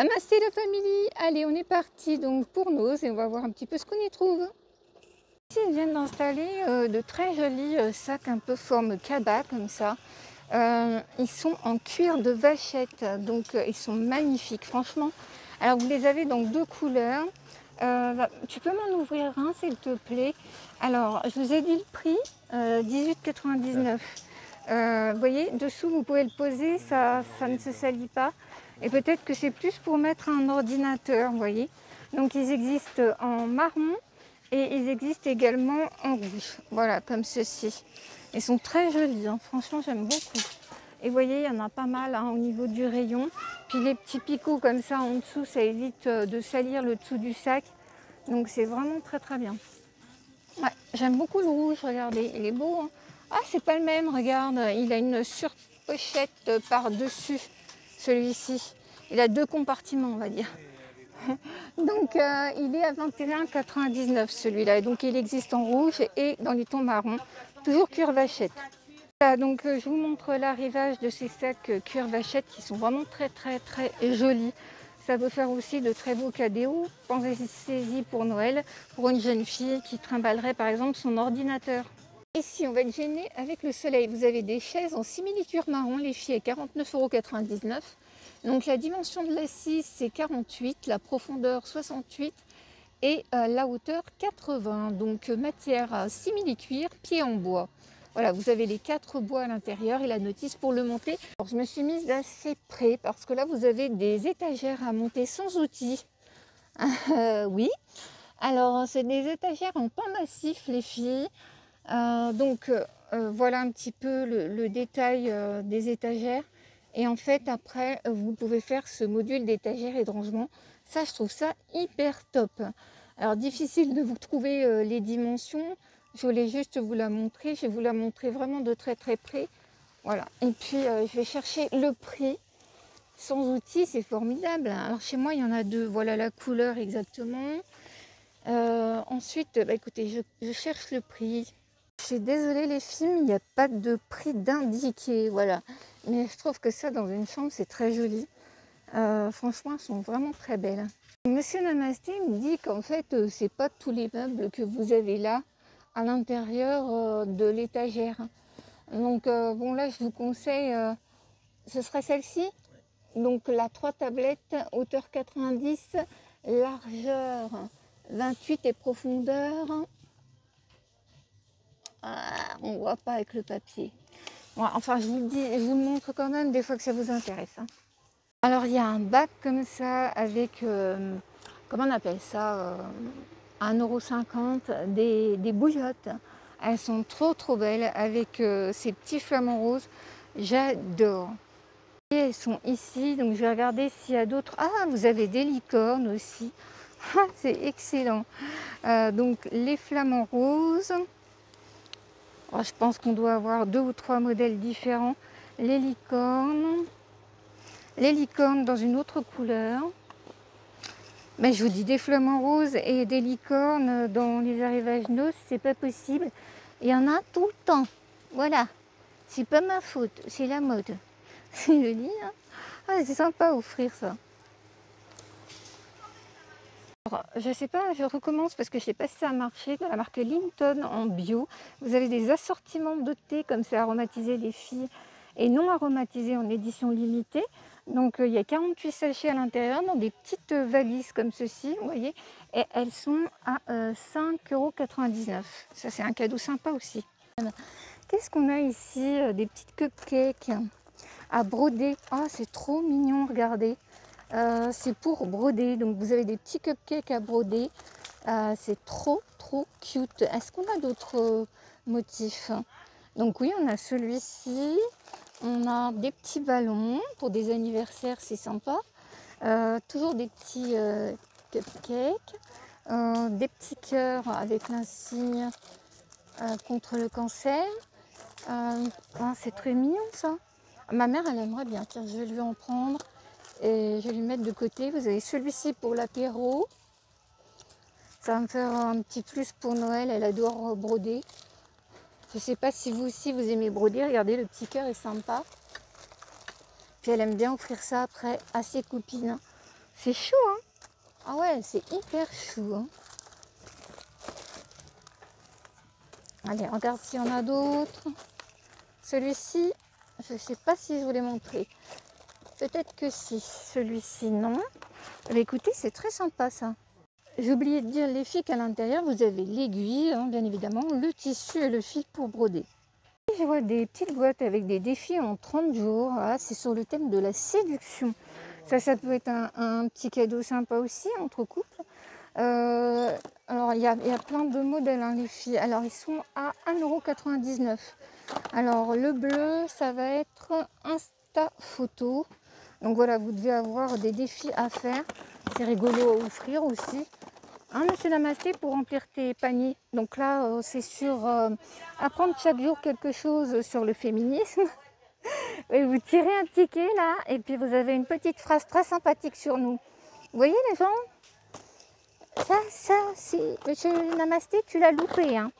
Namasté la famille Allez, on est parti donc pour nous et on va voir un petit peu ce qu'on y trouve. Ici, ils viennent d'installer euh, de très jolis euh, sacs un peu forme cabas comme ça. Euh, ils sont en cuir de vachette, donc ils sont magnifiques, franchement. Alors, vous les avez dans deux couleurs. tu peux m'en ouvrir un, s'il te plaît? Alors, je vous ai dit le prix, 18,99. vous voyez, dessous, vous pouvez le poser, ça, ça ne se salit pas. Et peut-être que c'est plus pour mettre un ordinateur, vous voyez. Donc ils existent en marron et ils existent également en rouge. Voilà, comme ceci. Ils sont très jolis, hein. franchement j'aime beaucoup. Et vous voyez, il y en a pas mal hein, au niveau du rayon. Puis les petits picots comme ça en dessous, ça évite euh, de salir le dessous du sac. Donc c'est vraiment très très bien. J'aime beaucoup le rouge, regardez, il est beau. Hein. ah, c'est pas le même, regarde, il a une surpochette par-dessus celui-ci. Il a deux compartiments, on va dire. Donc euh, il est à 21,99 celui-là. Donc il existe en rouge et dans les tons marrons. Toujours cuir vachette. donc euh, je vous montre l'arrivage de ces sacs euh, cuir vachette qui sont vraiment très très très jolis. Ça peut faire aussi de très beaux cadeaux. Pensez-y pour Noël, pour une jeune fille qui trimballerait par exemple son ordinateur. Ici, on va être gêné avec le soleil? Vous avez des chaises en simili-cuir marron, les filles à 49,99€. Donc la dimension de l'assise c'est 48, la profondeur 68 et euh, la hauteur 80. Donc euh, matière simili-cuir, pied en bois. Voilà, vous avez les quatre bois à l'intérieur et la notice pour le monter. je me suis mise d'assez près parce que là vous avez des étagères à monter sans outils. Euh, oui, alors c'est des étagères en pan massif les filles. Donc voilà un petit peu le détail des étagères. Et en fait, après, vous pouvez faire ce module d'étagère et de rangement. Ça, je trouve ça hyper top. Alors, difficile de vous trouver euh, les dimensions. Je voulais juste vous la montrer. Je vais vous la montrer vraiment de très très près. Voilà. Et puis, euh, je vais chercher le prix. Sans outils, c'est formidable. Alors, chez moi, il y en a deux. Voilà la couleur exactement. Euh, ensuite, bah, écoutez, je cherche le prix. Suis désolée les films, il n'y a pas de prix d'indiqué, voilà. Mais je trouve que ça dans une chambre c'est très joli. Euh, franchement, elles sont vraiment très belles. Monsieur Namasté me dit qu'en fait, euh, c'est pas tous les meubles que vous avez là à l'intérieur euh, de l'étagère. Donc bon là, je vous conseille, ce serait celle-ci. Donc la 3 tablettes, hauteur 90, largeur 28 et profondeur ah, on voit pas avec le papier. enfin, je vous, le dis, je vous montre quand même des fois que ça vous intéresse. Hein. Alors, il y a un bac comme ça avec, euh, comment on appelle ça euh, 1,50€, des, des bouillottes. Elles sont trop trop belles avec euh, ces petits flamants roses. J'adore. Et elles sont ici, donc je vais regarder s'il y a d'autres. Ah, vous avez des licornes aussi. Ah, c'est excellent. Euh, donc les flamants roses. Oh, je pense qu'on doit avoir deux ou trois modèles différents. Les licornes. Les licornes dans une autre couleur. Mais je vous dis des flamants roses et des licornes dans les arrivages noces, c'est pas possible. Il y en a tout le temps. Voilà. C'est pas ma faute, c'est la mode. C'est joli, hein? Ah, C'est sympa à offrir ça je ne sais pas, je recommence parce que je ne sais pas si ça a marché. De la marque Linton en bio, vous avez des assortiments de thé comme c'est aromatisé les filles et non aromatisé en édition limitée. Donc euh, il y a 48 sachets à l'intérieur dans des petites valises comme ceci, vous voyez, et elles sont à 5,99€. Euh, ça c'est un cadeau sympa aussi. Qu'est-ce qu'on a ici euh, Des petites cupcakes à broder? Ah, c'est trop mignon, regardez. Euh, c'est pour broder. Donc vous avez des petits cupcakes à broder. Euh, c'est trop trop cute. Est-ce qu'on a d'autres euh, motifs? Donc oui, on a celui-ci. On a des petits ballons pour des anniversaires, c'est sympa. toujours des petits cupcakes. des petits cœurs avec l'insigne contre le cancer. Ah, c'est très mignon ça. Ma mère, elle aimerait bien. Tiens, je vais lui en prendre. Je vais lui mettre de côté. Vous avez celui-ci pour l'apéro. Ça va me faire un petit plus pour Noël. Elle adore broder. Je sais pas si vous aussi vous aimez broder. Regardez, le petit cœur est sympa. Puis elle aime bien offrir ça après à ses copines. C'est chou, hein Ah ouais, c'est hyper chou. Hein Allez, regarde s'il y en a d'autres. Celui-ci, je ne sais pas si je vous l'ai montré. Peut-être que si. Celui-ci, non. Mais écoutez, c'est très sympa ça. J'ai oublié de dire les filles qu'à l'intérieur, vous avez l'aiguille, hein, bien évidemment, le tissu et le fil pour broder. Je vois des petites boîtes avec des défis en 30 jours. Ah, c'est sur le thème de la séduction. Ça, ça peut être un, petit cadeau sympa aussi entre couples. Euh, alors, il y, a plein de modèles, hein, les filles. Alors, ils sont à 1,99€. Alors, le bleu, ça va être Insta Photo. Donc voilà, vous devez avoir des défis à faire. C'est rigolo à offrir aussi. Hein, monsieur Namasté, pour remplir tes paniers. Donc là, euh, c'est sur euh, apprendre chaque jour quelque chose sur le féminisme. et vous tirez un ticket là, et puis vous avez une petite phrase très sympathique sur nous. Vous voyez les gens? Ça, ça, c'est. Monsieur Namasté, tu l'as loupé. Hein.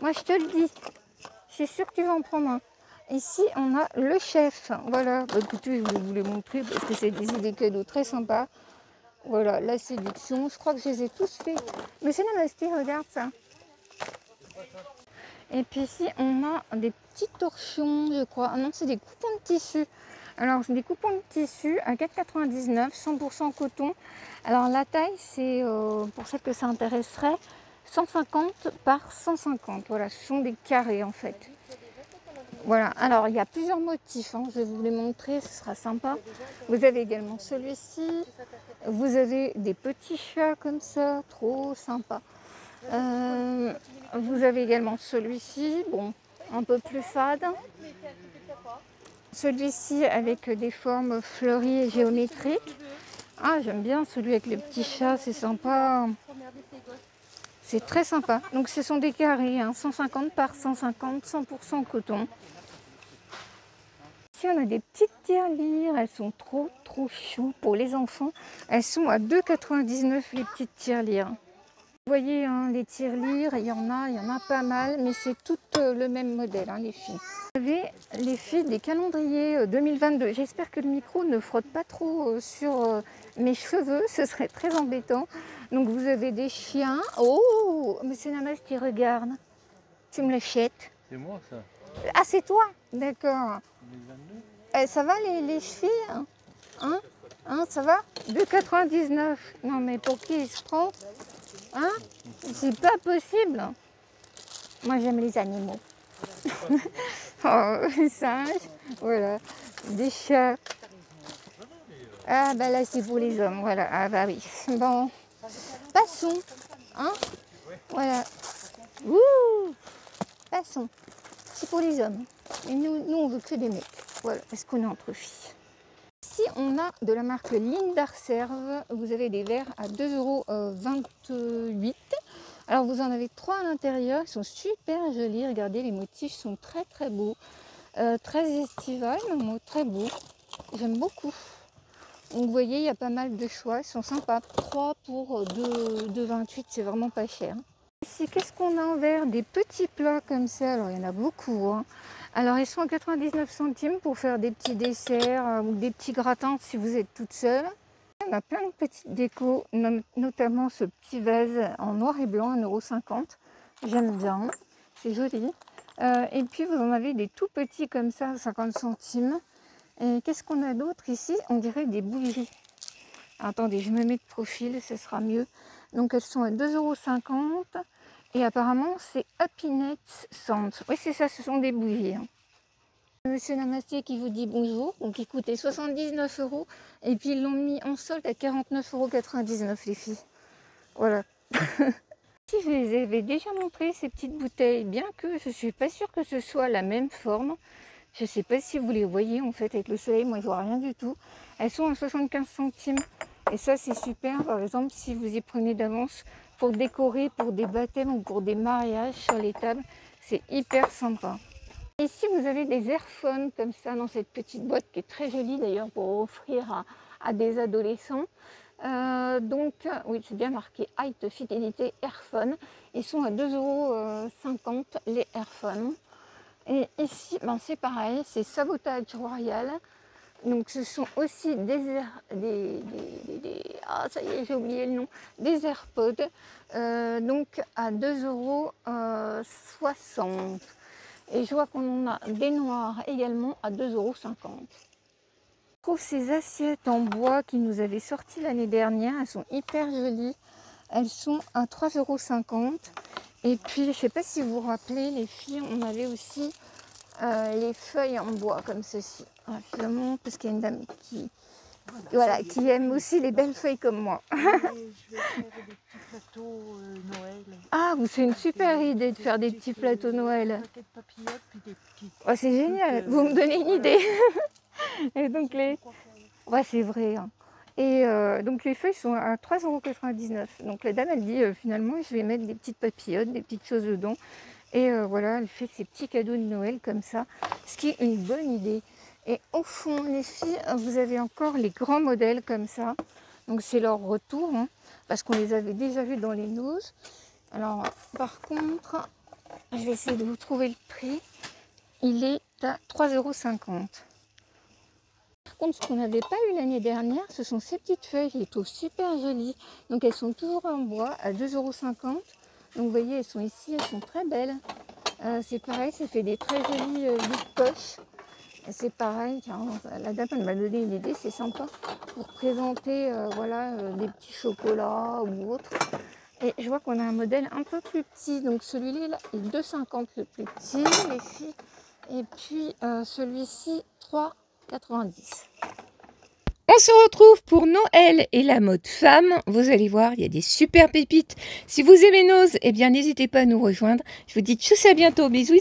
Moi, je te le dis. Je suis sûre que tu vas en prendre un. Ici, on a le chef. Voilà. Bah, écoutez, je voulais vous les montrer parce que c'est des idées cadeaux très sympas. Voilà, la séduction. Je crois que je les ai tous faits. Monsieur Namasté, regarde ça. Et puis ici, on a des petits torchons, je crois. Ah non, c'est des coupons de tissu. Alors, c'est des coupons de tissu à 4,99, 100% coton. Alors, la taille, c'est, euh, pour ceux que ça intéresserait, 150 par 150. Voilà, ce sont des carrés en fait. Voilà, alors il y a plusieurs motifs, hein. je vais vous les montrer, ce sera sympa. Vous avez également celui-ci, vous avez des petits chats comme ça, trop sympa. Euh, vous avez également celui-ci, bon, un peu plus fade. Celui-ci avec des formes fleuries et géométriques. Ah, j'aime bien celui avec les petits chats, c'est sympa. C'est très sympa. Donc ce sont des carrés, 150 hein, par 150, 100% coton. Ici on a des petites tirelires, elles sont trop trop chou pour les enfants. Elles sont à 2,99 les petites tirelires. Vous voyez hein, les tirelires, il y en a, il y en a pas mal, mais c'est tout euh, le même modèle hein, les filles. Vous avez les filles des calendriers 2022. Euh, J'espère que le micro ne frotte pas trop euh, sur mes cheveux, ce serait très embêtant. Donc vous avez des chiens. Oh, Monsieur Namasti, regarde. Tu me l'achètes. C'est moi ça. Ah, c'est toi D'accord. Eh, ça va les, les chevilles hein, hein, hein Ça va? 2,99. Non mais pour qui il se prend? Hein C'est pas possible. Moi j'aime les animaux. oh, les singes. Voilà. Des chats. Ah bah là c'est pour les hommes. Voilà. Ah bah oui. Bon. Passons. Hein Voilà. Ouh Passons. C'est pour les hommes. Et nous, nous, on veut que des mecs. Voilà, parce qu'on est entre filles. On a de la marque Lindarserve. Vous avez des verres à 2,28€. Alors, vous en avez trois à l'intérieur. Ils sont super jolis. Regardez, les motifs sont très très beaux. Euh, très estival, mais très beaux. J'aime beaucoup. Donc vous voyez, il y a pas mal de choix, ils sont sympas. 3 pour 2,28, c'est vraiment pas cher. Qu'est-ce qu'on a en verre Des petits plats comme ça, alors il y en a beaucoup. Hein. Alors ils sont à 99 centimes pour faire des petits desserts euh, ou des petits gratins si vous êtes toute seule. On a plein de petites décos, notamment ce petit vase en noir et blanc, 1,50€. J'aime bien, c'est joli. Euh, et puis vous en avez des tout petits comme ça, 50 centimes. Et qu'est-ce qu'on a d'autre ici? On dirait des bougies. Attendez, je me mets de profil, ce sera mieux. Donc elles sont à 2,50€ et apparemment c'est Happiness Sound. Oui c'est ça, ce sont des bougies. Hein. Monsieur Namastier qui vous dit bonjour. Donc il coûtait 79 euros et puis ils l'ont mis en solde à 49,99 euros les filles. Voilà. si je les avais déjà montré ces petites bouteilles, bien que je ne suis pas sûre que ce soit la même forme. Je ne sais pas si vous les voyez en fait avec le soleil, moi je vois rien du tout. Elles sont à 75 centimes et ça c'est super par exemple si vous y prenez d'avance pour décorer pour des baptêmes ou pour des mariages sur les tables. C'est hyper sympa. Ici vous avez des airphones comme ça dans cette petite boîte qui est très jolie d'ailleurs pour offrir à, des adolescents. Euh, donc oui c'est bien marqué Height Fidélité Airphone. Ils sont à 2,50€ euh, les airphones. Et ici, ben c'est pareil, c'est sabotage royal. Donc ce sont aussi des, des, des, ah ça y est j'ai oublié le nom, des AirPods, euh, donc à 2,60 euros. Et je vois qu'on en a des noirs également à 2,50 euros. Je trouve ces assiettes en bois qui nous avaient sorti l'année dernière, elles sont hyper jolies. Elles sont à 3,50 euros. Et puis je ne sais pas si vous vous rappelez les filles, on avait aussi euh, les feuilles en bois comme ceci. Parce qu'il y a une dame qui, voilà, qui aime aussi les belles feuilles comme moi. je vais faire des petits plateaux euh, Noël. Ah, c'est une super idée de faire des petits plateaux Noël. Oh, c'est génial, vous me donnez une idée. Et donc les... Ouais, c'est vrai. Hein. Et euh, donc les feuilles sont à 3,99€. Donc la dame, elle dit finalement, je vais mettre des petites papillotes, des petites choses dedans. Et euh, voilà, elle fait ses petits cadeaux de Noël comme ça, ce qui est une bonne idée. Et au fond, les filles, vous avez encore les grands modèles comme ça. Donc c'est leur retour, hein, parce qu'on les avait déjà vus dans les news. Alors, par contre, je vais essayer de vous trouver le prix. Il est à 3,50€. Par contre, ce qu'on n'avait pas eu l'année dernière, ce sont ces petites feuilles. Je les trouve super jolies. Donc elles sont toujours en bois à 2,50€. Donc vous voyez, elles sont ici, elles sont très belles. Euh, c'est pareil, ça fait des très jolies euh, poches. C'est pareil, la dame m'a donné une idée, c'est sympa pour présenter euh, voilà, euh, des petits chocolats ou autre. Et je vois qu'on a un modèle un peu plus petit, donc celui-là est 2,50 le plus petit, les filles. Et puis celui-ci 3,90. On se retrouve pour Noël et la mode femme. Vous allez voir, il y a des super pépites. Si vous aimez Nose, eh bien n'hésitez pas à nous rejoindre. Je vous dis tchuss à bientôt. Bisous